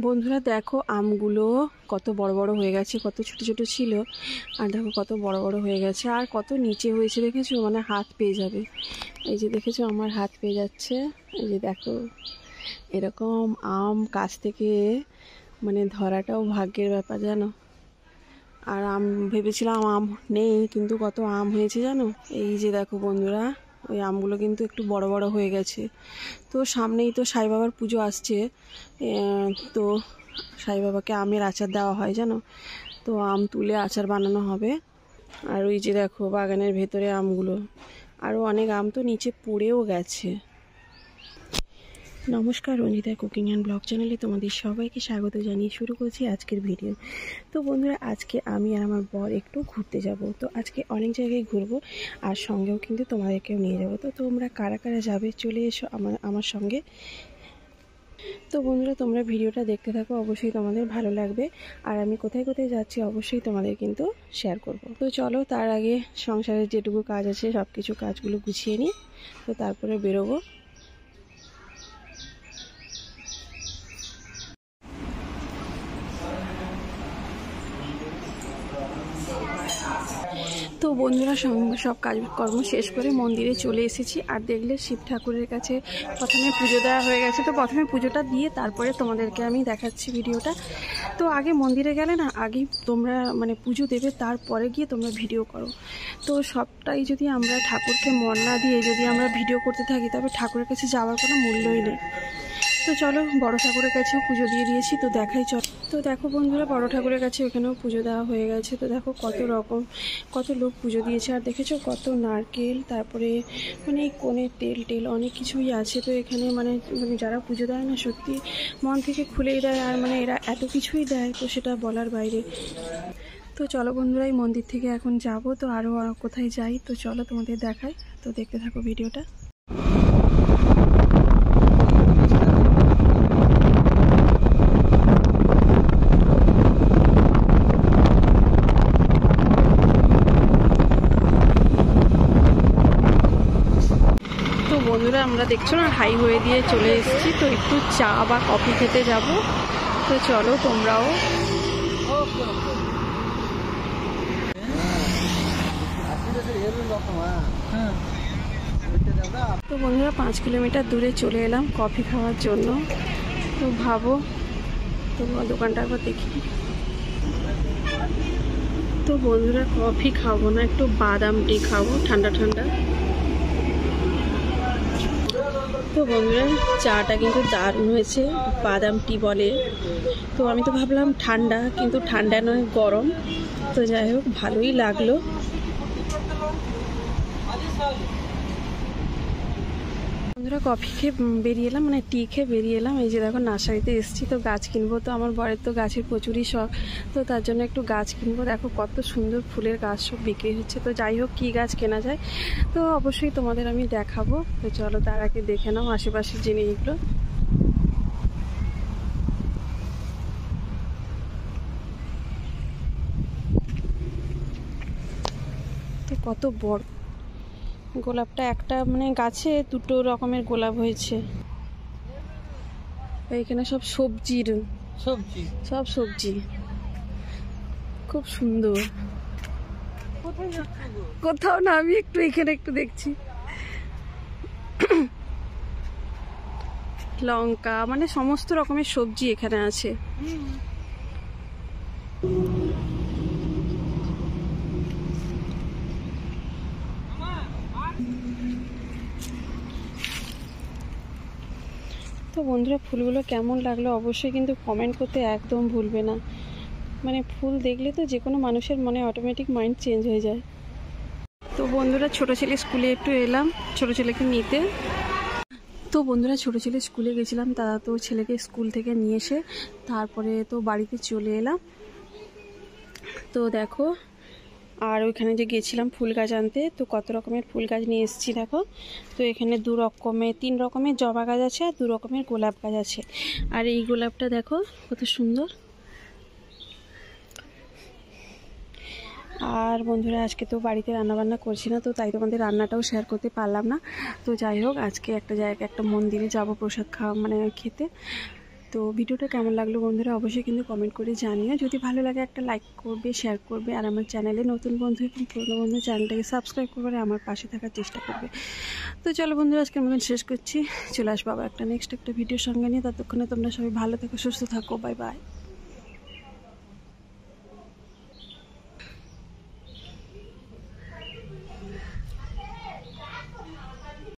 বন্ধুরা দেখো আমগুলো কত বড় বড় হয়ে গেছে, কত ছোট ছোট ছিল। আর দেখো কত বড় বড় হয়ে গেছে, আর কত নিচে হয়েছে দেখেছ? মানে হাত পেয়ে যাবে। এই যে দেখেছ, আমার হাত পেয়ে যাচ্ছে। এই যে দেখো, এরকম আম গাছ থেকে মানে ধরাটাও ভাগ্যের ব্যাপার, জানো? আর আম, ভেবেছিলাম আম নেই, কিন্তু কত আম হয়েছে জানো? এই যে দেখো বন্ধুরা ওই আমগুলো কিন্তু একটু বড় বড় হয়ে গেছে। তো সামনেই তো সাই বাবার পুজো আসছে। তো সাই বাবাকে আমের আচার দেওয়া হয়, জানো? তো আম তুলে আচার বানানো হবে। আর ওই যে দেখো বাগানের ভেতরে আমগুলো। আরও অনেক আম তো নিচে পড়েও গেছে। নমস্কার, রঞ্জিতা কুকিং অ্যান্ড ব্লগ চ্যানেলে তোমাদের সবাইকে স্বাগত জানিয়ে শুরু করছি আজকের ভিডিও। তো বন্ধুরা, আজকে আমি আর আমার বর একটু ঘুরতে যাব। তো আজকে অনেক জায়গায় ঘুরবো আর সঙ্গেও কিন্তু তোমাদেরকেও নিয়ে যাব। তো তোমরা কারা কারা যাবে চলে এসো আমার আমার সঙ্গে। তো বন্ধুরা, তোমরা ভিডিওটা দেখতে থাকো, অবশ্যই তোমাদের ভালো লাগবে। আর আমি কোথায় কোথায় যাচ্ছি অবশ্যই তোমাদের কিন্তু শেয়ার করব। তো চলো, তার আগে সংসারের যেটুকু কাজ আছে সব কিছু কাজগুলো গুছিয়ে নিই। তো তারপরে বেরোবো। তো বন্ধুরা সব- কাজকর্ম শেষ করে মন্দিরে চলে এসেছি। আর দেখলে শিব ঠাকুরের কাছে প্রথমে পুজো দেওয়া হয়ে গেছে। তো প্রথমে পুজোটা দিয়ে তারপরে তোমাদেরকে আমি দেখাচ্ছি ভিডিওটা। তো আগে মন্দিরে গেলে না আগে তোমরা মানে পুজো দেবে, তারপরে গিয়ে তোমরা ভিডিও করো। তো সবটাই যদি আমরা ঠাকুরকে মন না দিয়ে যদি আমরা ভিডিও করতে থাকি, তবে ঠাকুরের কাছে যাওয়ার কোনো মূল্যই নেই। তো চলো, বড় ঠাকুরের কাছেও পুজো দিয়ে দিয়েছি, তো দেখাই চল। তো দেখো বন্ধুরা, বড় ঠাকুরের কাছে ওখানেও পুজো দেওয়া হয়ে গেছে। তো দেখো কত রকম, কত লোক পুজো দিয়েছে। আর দেখেছ কত নারকেল, তারপরে মানে এই কোণের তেল, টেল অনেক কিছুই আছে। তো এখানে মানে মানে যারা পুজো দেয় না, সত্যি মন থেকে খুলেই দেয়, আর মানে এরা এত কিছুই দেয়, তো সেটা বলার বাইরে। তো চলো বন্ধুরা, এই মন্দির থেকে এখন যাব, তো আরও কোথায় যাই, তো চলো তোমাদের দেখাই। তো দেখতে থাকো ভিডিওটা তো বন্ধুরা, আমরা দেখছ না হাইওয়ে দিয়ে চলে এসেছি, তো একটু চা বা কফি খেতে যাব। তো চলো, তোমরাও। তো বন্ধুরা, পাঁচ কিলোমিটার দূরে চলে এলাম কফি খাওয়ার জন্য। তো ভাবো, তো দোকানটা একবার দেখি। তো বন্ধুরা কফি খাব না, একটু বাদাম টি খাব, ঠান্ডা ঠান্ডা। তো বন্ধুরা, চাটা কিন্তু দারুণ হয়েছে, বাদাম টি বলে। তো আমি তো ভাবলাম ঠান্ডা, কিন্তু ঠান্ডা নয়, গরম। তো যাই হোক, ভালোই লাগল। বন্ধুরা কফি খেয়ে বেরিয়ে এলাম মানে টি খেয়ে বেরিয়ে এলাম। এই যে দেখো, নার্সারিতে এসেছি, তো গাছ কিনবো। তো আমার বরের তো গাছের প্রচুরই শখ, তো তার জন্য একটু গাছ কিনবো। দেখো, কত সুন্দর ফুলের গাছ সব বিক্রি হচ্ছে। তো যাই হোক, কী গাছ কেনা যায়? তো অবশ্যই তোমাদের আমি দেখাবো। তো চলো, তার আগে দেখে নাও আশেপাশের জিনিসগুলো। তো কত বড় গোলাপটা একটা মানে গাছে দুটো রকমের গোলাপ হয়েছে। এখানে সব সবজির সবজি? সব সবজি। খুব সুন্দর। কোথাও না আমি একটু এখানে একটু দেখছি। লঙ্কা মানে সমস্ত রকমের সবজি এখানে আছে। বন্ধুরা, ফুলগুলো কেমন লাগল অবশ্যই কিন্তু কমেন্ট করতে একদম ভুলবে না। মানে ফুল দেখলে তো যে কোনো মানুষের মনে অটোমেটিক মাইন্ড চেঞ্জ হয়ে যায়। তো বন্ধুরা, ছোট ছেলে স্কুলে একটু এলাম, ছোট ছেলেকে নিতে। তো বন্ধুরা, ছোট ছেলে স্কুলে গেছিলাম, তারা তো ছেলেকে স্কুল থেকে নিয়ে এসে তারপরে তো বাড়িতে চলে এলাম। তো দেখো আর ওইখানে যে গেছিলাম ফুল গাছ আনতে, তো কত রকমের ফুল গাছ নিয়ে এসেছি দেখো। তো এখানে দু রকমের তিন রকমের জবা গাছ আছে আর দু রকমের গোলাপ গাছ আছে। আর এই গোলাপটা দেখো, কত সুন্দর। আর বন্ধুরা, আজকে তো বাড়িতে রান্নাবান্না করছি না, তো তাই তোমাদের রান্নাটাও শেয়ার করতে পারলাম না। তো যাই হোক, আজকে একটা জায়গায়, একটা মন্দিরে যাব প্রসাদ খাওয়া মানে খেতে। তো ভিডিওটা কেমন লাগল বন্ধুরা অবশ্যই কিন্তু কমেন্ট করে জানিও। যদি ভালো লাগে একটা লাইক করবে শেয়ার করবে, আর আমার চ্যানেলে নতুন বন্ধু এবং পুরনো বন্ধু চ্যানেলটাকে সাবস্ক্রাইব করবে আর আমার পাশে থাকার চেষ্টা করবে। তো চলো বন্ধুরা আজকে মতন শেষ করছি। চলে আসব আবার একটা নেক্সট একটা ভিডিওর সঙ্গে নিয়ে। ততক্ষণে তোমরা সবাই ভালো থাকো, সুস্থ থাকো বাই বাই